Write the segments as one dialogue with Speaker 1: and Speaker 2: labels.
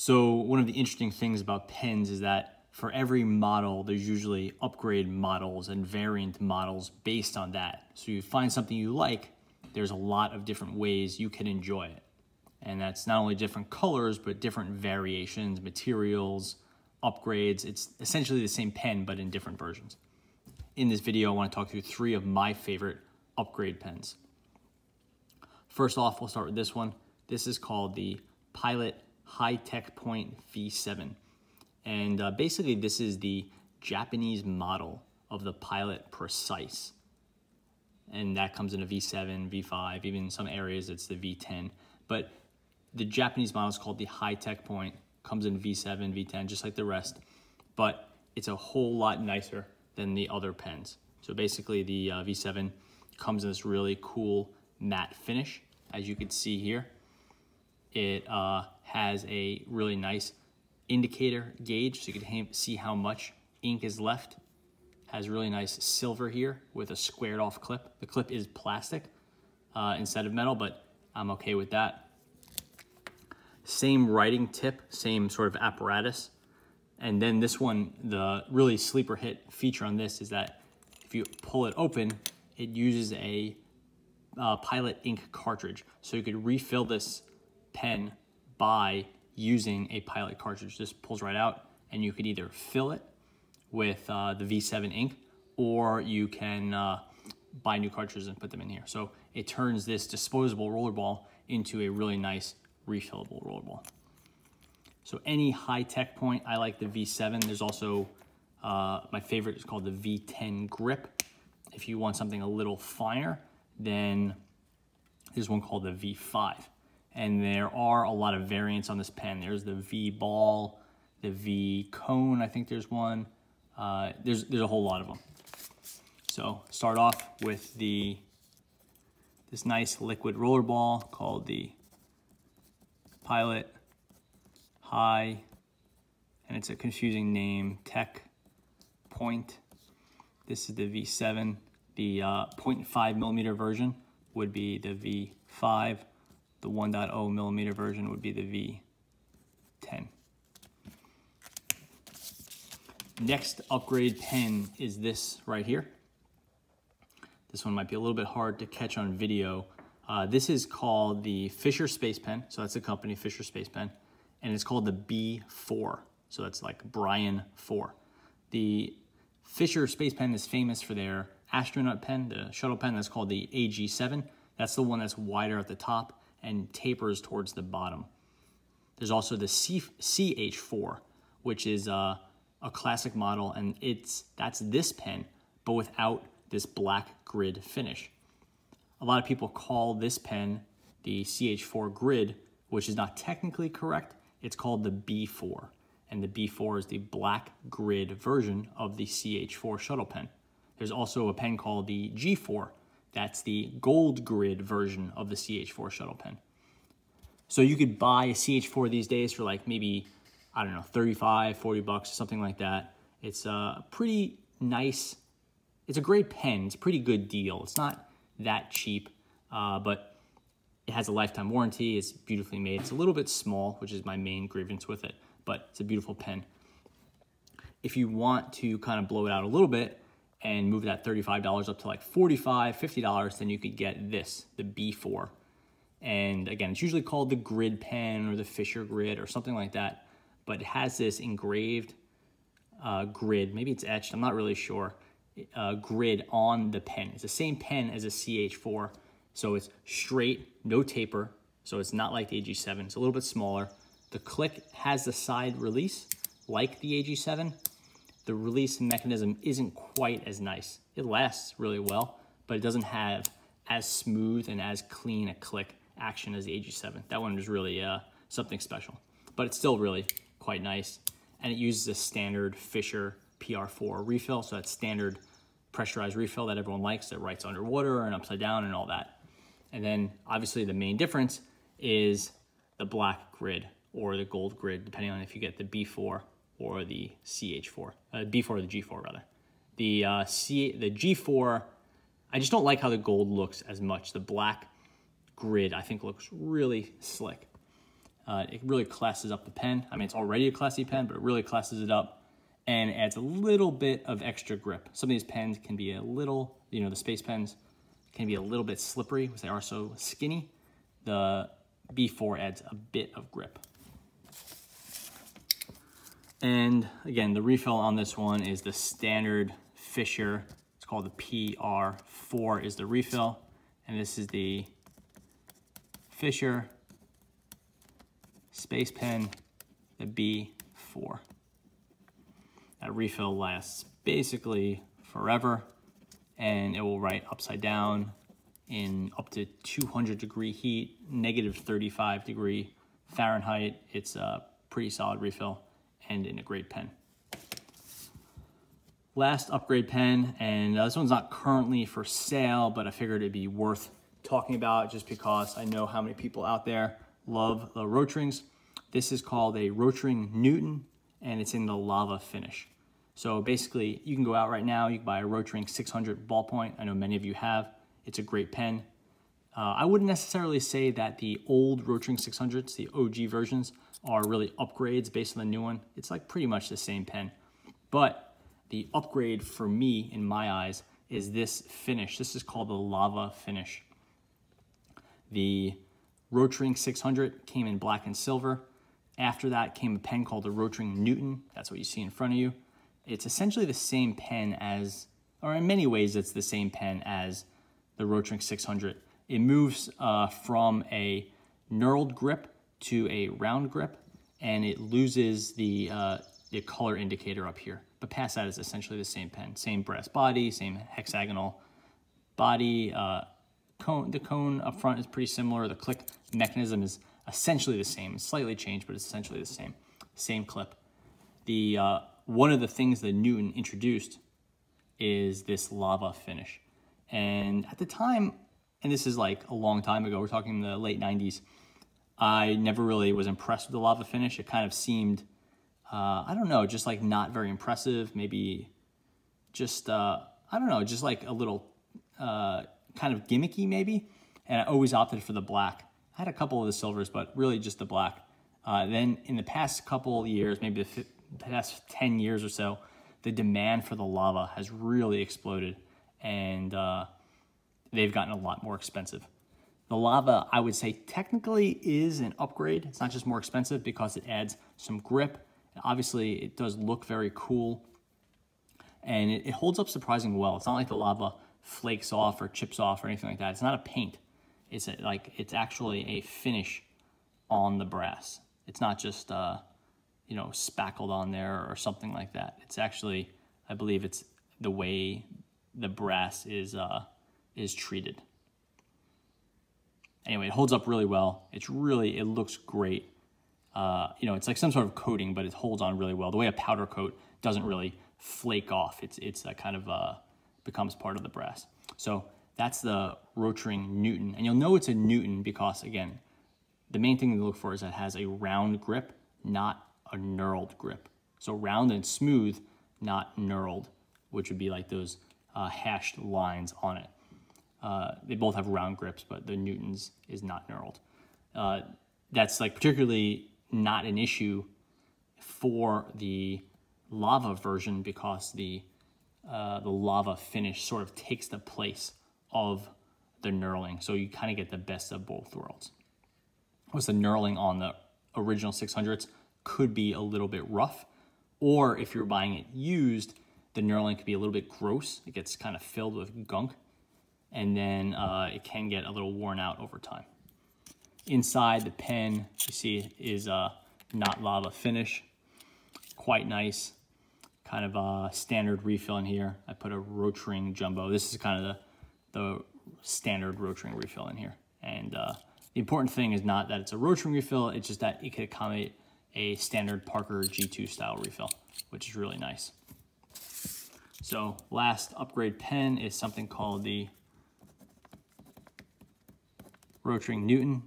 Speaker 1: So one of the interesting things about pens is that for every model, there's usually upgrade models and variant models based on that. So you find something you like, there's a lot of different ways you can enjoy it. And that's not only different colors, but different variations, materials, upgrades. It's essentially the same pen, but in different versions. In this video, I wanna talk through three of my favorite upgrade pens. First off, we'll start with this one. This is called the Pilot Hi-Tecpoint V7. And uh, basically this is the Japanese model of the Pilot Precise. And that comes in a V7, V5, even in some areas it's the V10. But the Japanese model is called the Hi-Tecpoint, comes in V7, V10, just like the rest. But it's a whole lot nicer than the other pens. So basically the uh, V7 comes in this really cool matte finish, as you can see here. It uh, has a really nice indicator gauge so you can see how much ink is left. Has really nice silver here with a squared off clip. The clip is plastic uh, instead of metal, but I'm okay with that. Same writing tip, same sort of apparatus. And then this one, the really sleeper hit feature on this is that if you pull it open, it uses a uh, Pilot ink cartridge. So you could refill this pen by using a Pilot cartridge. This pulls right out and you could either fill it with uh, the V7 ink or you can uh, buy new cartridges and put them in here. So it turns this disposable rollerball into a really nice refillable rollerball. So any Hi-Tecpoint, I like the V7. There's also, uh, my favorite is called the V10 grip. If you want something a little finer, then there's one called the V5 and there are a lot of variants on this pen. There's the V ball, the V cone, I think there's one. Uh, there's, there's a whole lot of them. So start off with the this nice liquid roller ball called the Pilot High, and it's a confusing name, Tech Point. This is the V7. The uh, 0.5 millimeter version would be the V5 the 1.0 millimeter version would be the V10. Next upgrade pen is this right here. This one might be a little bit hard to catch on video. Uh, this is called the Fisher Space Pen. So that's the company, Fisher Space Pen. And it's called the B4. So that's like Brian 4. The Fisher Space Pen is famous for their astronaut pen, the shuttle pen that's called the AG7. That's the one that's wider at the top and tapers towards the bottom. There's also the C CH4, which is uh, a classic model, and it's that's this pen, but without this black grid finish. A lot of people call this pen the CH4 grid, which is not technically correct. It's called the B4, and the B4 is the black grid version of the CH4 shuttle pen. There's also a pen called the G4, that's the gold grid version of the CH4 shuttle pen. So you could buy a CH4 these days for like maybe, I don't know, 35, 40 bucks, something like that. It's a pretty nice, it's a great pen. It's a pretty good deal. It's not that cheap, uh, but it has a lifetime warranty. It's beautifully made. It's a little bit small, which is my main grievance with it, but it's a beautiful pen. If you want to kind of blow it out a little bit, and move that $35 up to like $45, $50, then you could get this, the B4. And again, it's usually called the grid pen or the Fisher grid or something like that, but it has this engraved uh, grid, maybe it's etched, I'm not really sure, uh, grid on the pen. It's the same pen as a CH4, so it's straight, no taper, so it's not like the AG7, it's a little bit smaller. The click has the side release like the AG7, the release mechanism isn't quite as nice. It lasts really well, but it doesn't have as smooth and as clean a click action as the AG7. That one was really uh, something special, but it's still really quite nice. And it uses a standard Fisher PR4 refill, so that standard pressurized refill that everyone likes that writes underwater and upside down and all that. And then obviously the main difference is the black grid or the gold grid, depending on if you get the B4 or the CH4, uh, B4 or the G4 rather. The uh, C, the G4, I just don't like how the gold looks as much. The black grid I think looks really slick. Uh, it really classes up the pen. I mean, it's already a classy pen, but it really classes it up and adds a little bit of extra grip. Some of these pens can be a little, you know, the space pens can be a little bit slippery because they are so skinny. The B4 adds a bit of grip. And again, the refill on this one is the standard Fisher. It's called the PR4 is the refill. And this is the Fisher Space Pen, the B4. That refill lasts basically forever and it will write upside down in up to 200 degree heat, negative 35 degree Fahrenheit. It's a pretty solid refill and in a great pen. Last upgrade pen, and uh, this one's not currently for sale, but I figured it'd be worth talking about just because I know how many people out there love the Rotrings. This is called a Rotring Newton and it's in the lava finish. So basically, you can go out right now, you can buy a Rotring 600 ballpoint. I know many of you have. It's a great pen. Uh, I wouldn't necessarily say that the old Rotring 600s, the OG versions, are really upgrades based on the new one. It's like pretty much the same pen. But the upgrade for me, in my eyes, is this finish. This is called the lava finish. The Rotring 600 came in black and silver. After that came a pen called the Rotring Newton. That's what you see in front of you. It's essentially the same pen as, or in many ways, it's the same pen as the Rotring 600. It moves uh, from a knurled grip to a round grip, and it loses the, uh, the color indicator up here. But past that is essentially the same pen. Same brass body, same hexagonal body. Uh, cone, the cone up front is pretty similar. The click mechanism is essentially the same. It's slightly changed, but it's essentially the same. Same clip. The uh, One of the things that Newton introduced is this lava finish. And at the time, and this is like a long time ago, we're talking the late 90s, I never really was impressed with the lava finish. It kind of seemed, uh, I don't know, just like not very impressive. Maybe just, uh, I don't know, just like a little uh, kind of gimmicky maybe. And I always opted for the black. I had a couple of the silvers, but really just the black. Uh, then in the past couple years, maybe the past 10 years or so, the demand for the lava has really exploded and uh, they've gotten a lot more expensive. The lava, I would say, technically is an upgrade. It's not just more expensive because it adds some grip. Obviously, it does look very cool and it, it holds up surprisingly well. It's not like the lava flakes off or chips off or anything like that. It's not a paint. It's a, like it's actually a finish on the brass. It's not just uh, you know spackled on there or something like that. It's actually, I believe, it's the way the brass is uh, is treated. Anyway, it holds up really well. It's really, it looks great. Uh, you know, it's like some sort of coating, but it holds on really well. The way a powder coat doesn't really flake off. It's it's a kind of uh, becomes part of the brass. So that's the Rotring Newton. And you'll know it's a Newton because, again, the main thing to look for is that it has a round grip, not a knurled grip. So round and smooth, not knurled, which would be like those uh, hashed lines on it. Uh, they both have round grips, but the Newton's is not knurled. Uh, that's like particularly not an issue for the lava version because the uh, the lava finish sort of takes the place of the knurling. So you kind of get the best of both worlds. Was the knurling on the original 600s could be a little bit rough, or if you're buying it used, the knurling could be a little bit gross. It gets kind of filled with gunk, and then uh, it can get a little worn out over time. Inside the pen, you see, is a not lava finish. Quite nice. Kind of a standard refill in here. I put a Rotring Jumbo. This is kind of the the standard Rotring refill in here. And uh, the important thing is not that it's a Rotring refill, it's just that it can accommodate a standard Parker G2 style refill, which is really nice. So last upgrade pen is something called the Rotring Newton.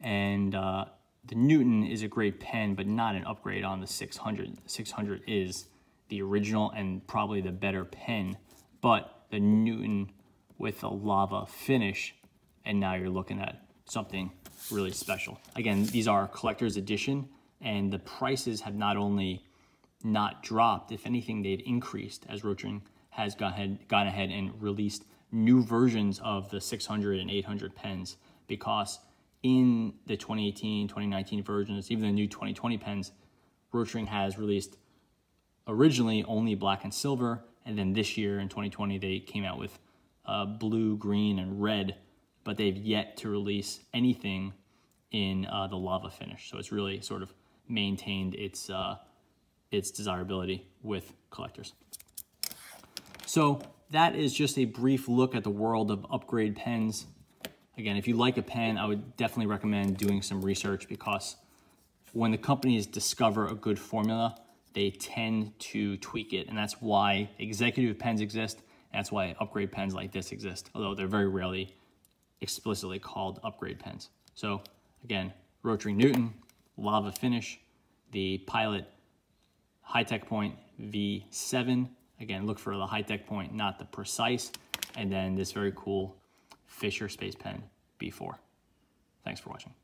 Speaker 1: And uh, the Newton is a great pen, but not an upgrade on the 600. 600 is the original and probably the better pen, but the Newton with a lava finish, and now you're looking at something really special. Again, these are collector's edition and the prices have not only not dropped, if anything, they've increased as Rotring has gone ahead, gone ahead and released new versions of the 600 and 800 pens because in the 2018, 2019 versions, even the new 2020 pens, Rotring has released originally only black and silver, and then this year in 2020 they came out with uh, blue, green, and red, but they've yet to release anything in uh, the lava finish. So it's really sort of maintained its uh, its desirability with collectors. So that is just a brief look at the world of upgrade pens. Again, if you like a pen, I would definitely recommend doing some research because when the companies discover a good formula, they tend to tweak it. And that's why executive pens exist. That's why upgrade pens like this exist, although they're very rarely explicitly called upgrade pens. So again, Rotring Newton, Lava Finish, the Pilot Hi-Tecpoint V7. Again, look for the Hi-Tecpoint, not the precise. And then this very cool Fisher Space Pen B4. Thanks for watching.